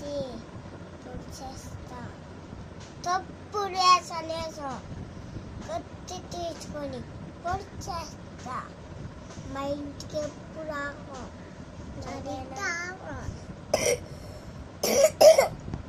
వేసి పొడి చేస్తా తప్పుడు వేసలేసో కత్తి తీసుకొని పొడి చేస్తా మా ఇంటికి ఎప్పుడు